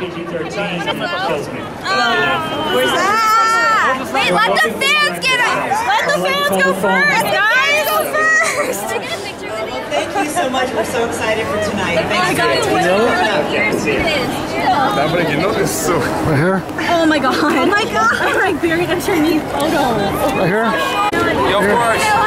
PG-13 kills me. Oh. Ah! Wait, let the fans get it! Let the fans go first, guys! Go first! Thank you so much. We're so excited for tonight. Thank you. I'm gonna so. Right here? Oh my god. Oh my god. I'm like buried underneath photo. Right here? Yo, of course.